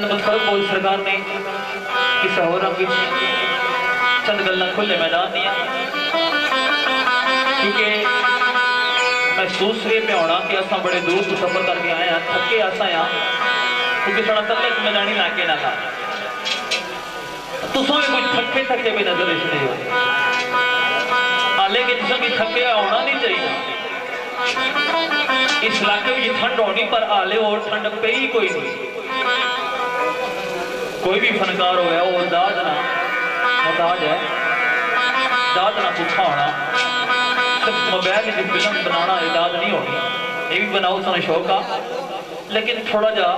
चंद मुतफर बोल सरकार ने। किसी रंग चंद गल्ला खुले मैदान दिया। क्योंकि महसूस ये पे होना कि असा बड़े दूर तो सफ़र करके आए हैं थके असा आ। क्योंकि साढ़ा तले मैदानी इलाके ना था तुसों भी कुछ थके थके भी नज़र इसने हो। हाले कि तुम भी थके होना नहीं चाहिए इस इलाके में ठंड होनी, पर हाले और ठंड पे ही कोई नहीं कोई भी फनकार हो वो दाद ना मुताज है। दाद ना भुखा होना। मोबाइल की फ़िल्म बनाना दाद नहीं होनी। ये भी बनाओ, सानू शौक आ। लेकिन थोड़ा जा,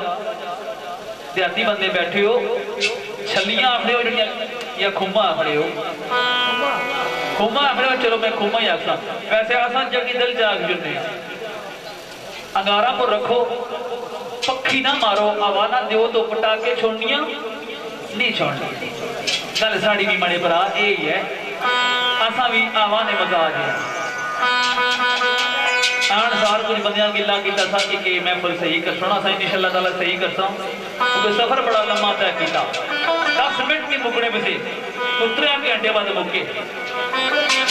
देहाती बंदे बैठे हो छलियाँ आखने या खुम्बा आखने हो। खुम्बा आखने चलो मैं खुम्बा ही आखना। वैसे आसान जगी दिल जाग जुड़ने अंगारा को रखो पक्षी ना मारो हवा ना दो तो पटाके छोड़निया। नहीं छोड़नी गल साड़ी भी मड़े भरा यही है असा भी आवा ने मजाज आन सार कुछ बंदियाँ गिला किया सा कि महफिल सही कर सोना सा इंशाल्लाह ताला सही कर सा क्योंकि सफ़र बड़ा लंबा तय किया दस मिनट के मुकने पे से उतरे घंटे बाद मुके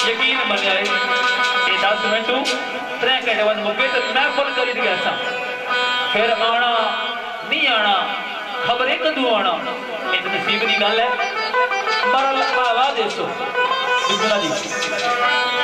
यकीन बन जाए ये दस मिनट त्रै घंटे बाद मुके तो करी गया फिर आना नहीं आना खबर कदू आना ये तो नसीब की गल है पर हवा दसो बिस्मिल्लाह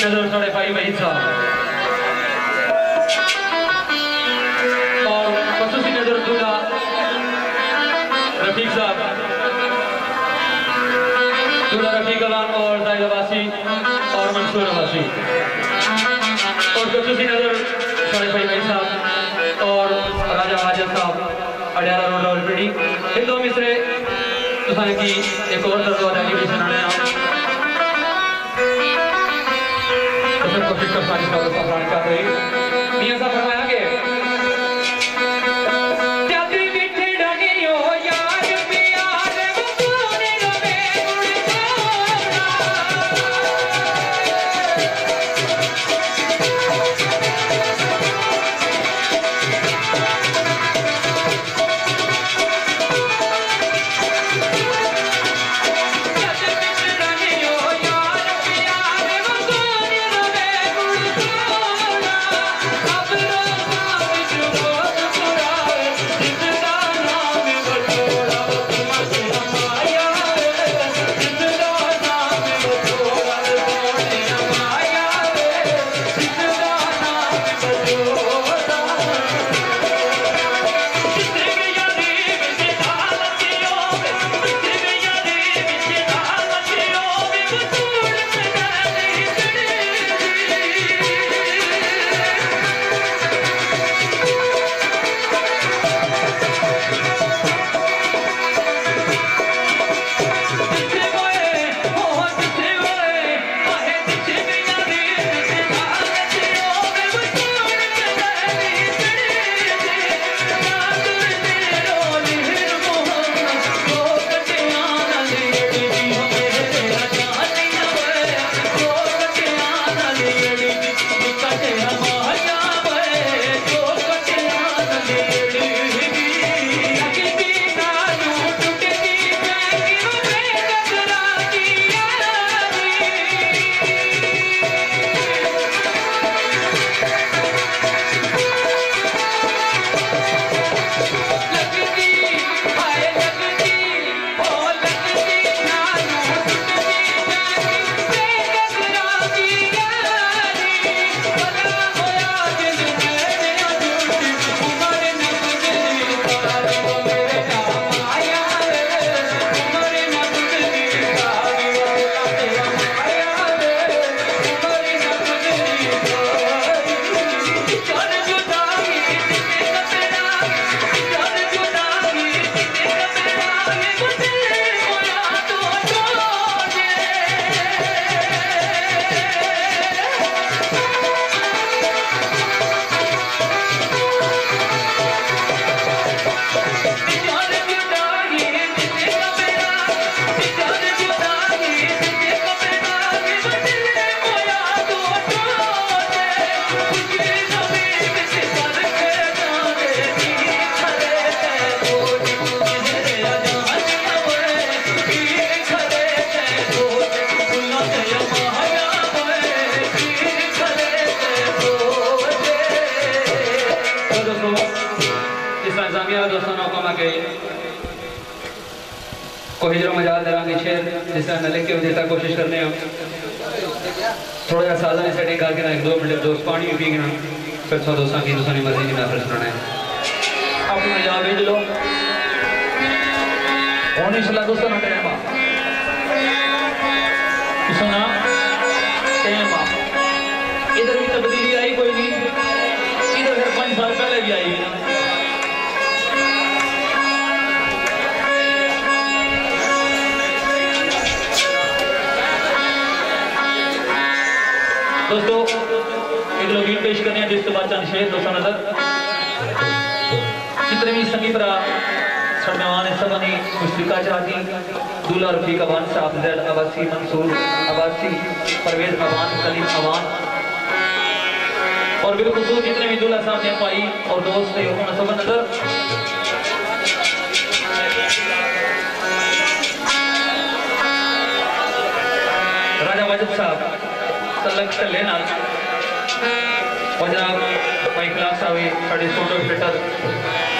नज़र साढ़े भाई वही साहब और खसूसी नज़र दूल्हा रफीक साहब। दूल्हा रफीक अवान और अब्बासी और मंसूर अब्बासी और खसूसी नज़र साढ़े भाई भाई साहब और राजा हाजर साहब अडियाला रोड रावलपिंडी इन दो मिसरे तुसां की एक और भी सुनाने आप तो फिर कोशिश कर सारी साहब सफरान कर रही इंशाल्लाह दोस्तों ना टाइम आ सुना टाइम आ इधर भी तब्दीली आई, कोई नहीं। इधर फिर पाँच साल पहले भी आई। दोस्तों, एक गीत पेश करने हैं जिस तो बाद चंद शेर, दोस्तों, नज़र। जितने भी संगीत रहा। है सबनी मुश्तिका चाहती दूल्हा रफीक अवान साहब जैद अबासी मंसूर अबासी परवेज अवान कलीम अवान और बिलखसूस जितने भी दूल्हा साहब ने पाई और दोस्त थे, उन्होंने सब नज़र राजा वाजिद साहब सलग चले नाल और जनाब भाई खिलाफ साहब साढ़े फ़ोटो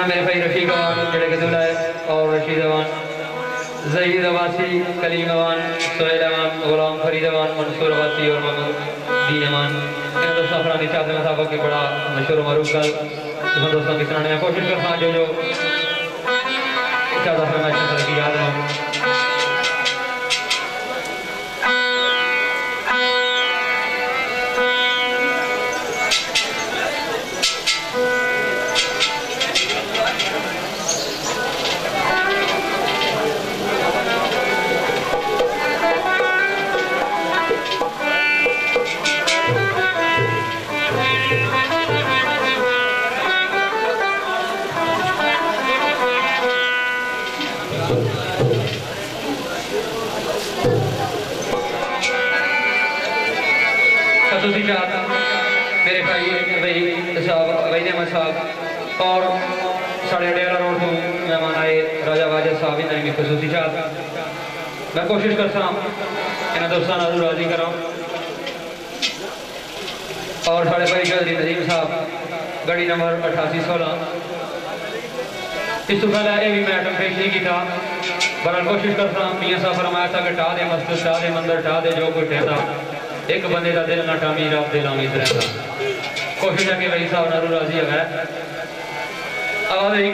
जिन्हें मेरे भाई रफी अवान जड़े के है, और रशीद अवान, जहीद अवासी कलीम अवान, सोहेल अवान, गुलाम फरीद अवान, मंसूर अवासी और मोहम्मद दी अमान इन दोस्तों फरानी हैं साहब के बड़ा मशहूर मरूफ कल। दोस्तों की सुनाने कोशिश करता जो जो चाहता फरमाइश की याद है मैं कोशिश करता इन दोस्तों राज़ी करा और साढ़े भाई चौधरी नजीम साहब गड़ी नंबर अठासी सोलह। इस तो पहले ये भी मैं आइटम पेश नहीं किया बड़ा कोशिश करता मियाँ साहब फरमाया था कि टा दे मस्जिद टा दे मंदिर टा दे जो कुछ कहता एक बंदे का दिल ना टामी, रब दिल अमीद रहता कोशिश है कि भाई साहब नारू राज़ी है आवाज़ आई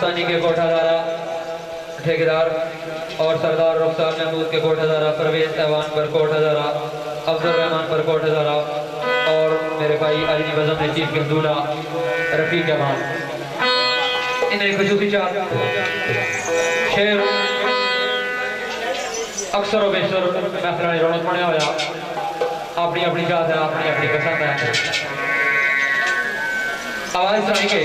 बस्तानी के कोठादारा ठेकेदार और सरदार रुखसार महमूद के कोठादारा, परवेज ऐवान पर कोठादारा, अब्दुल रहमान पर कोठादारा और मेरे भाई अली वजम ने चीफ गंदूला रफीक अमान इन्हें खजूसी चार शेर अक्सर बेशर महफिल रौनक बने होया। अपनी अपनी जात है अपनी अपनी पसंद है। आवाज़ सुनाएँगे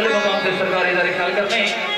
चले बाबा तो आपसे सरकारी इदारे ख्याल करते हैं।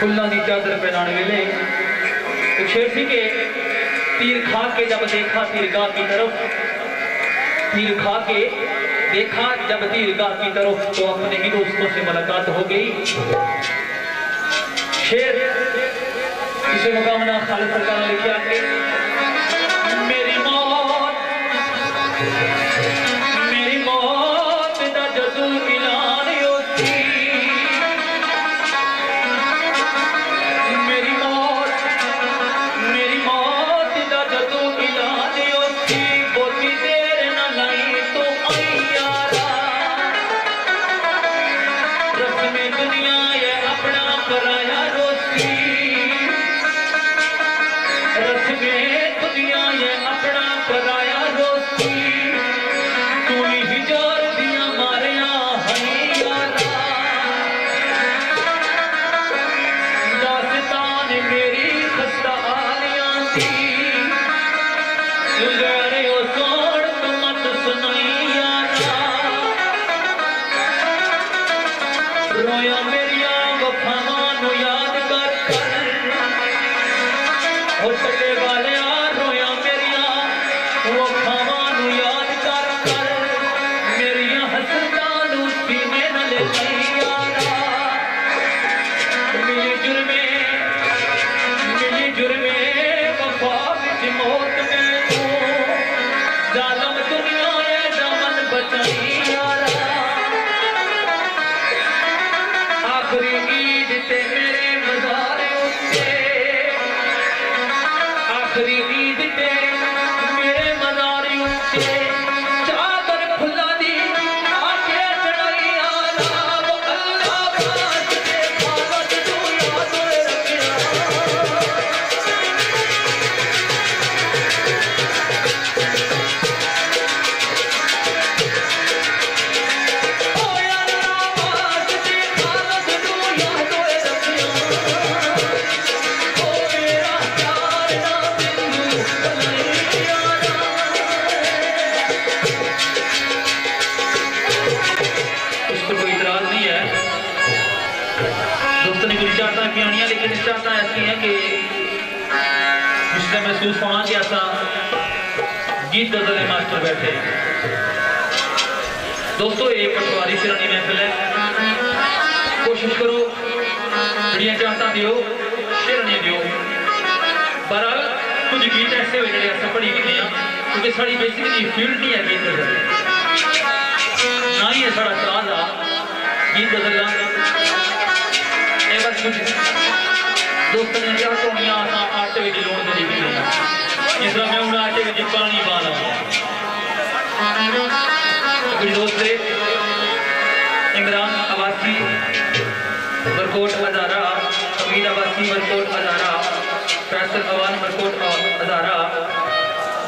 फुल्ला की चादर पहनाने वेले तो सिंह के तीर खा के जब देखा तीरगाह की तरफ़ तीर खा के देखा जब दीर्घा की तरफ़ तो अपने ही दोस्तों से मुलाकात हो गई। शेर, इसे मुकामना खालिद सरकार ने लिखे मेरी मौत चाहता दियो शेरनियाँ दियो। बहरहाल कुछ गीत ऐसे हुए जो अस पढ़ी भी क्योंकि साड़ी बेसिकली फ़ील्ड नहीं है गीत गज़ल ना ही है साड़ा साज आ गीत गज़ल बस कुछ दोस्तों ने क्या टोनियाँ आटे में लूण दी भी जिस तरह मैं उन आटे में पानी पा लवा कुछ दोस्त, इमरान अवासी बरकोट अवासी बरकोट हजारा फैसल अवान बरकोट हजारा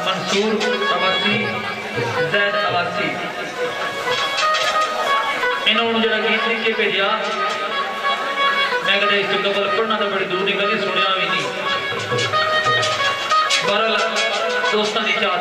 मंसूर अवासी जैद अवासी इन्होंने जरा गीत लिख के भेजा। मैं कदे इस कबल पढ़ना तो बड़ी दूर निकल, सुनिया भी नहीं। बहरहाल दोस्तों की चाह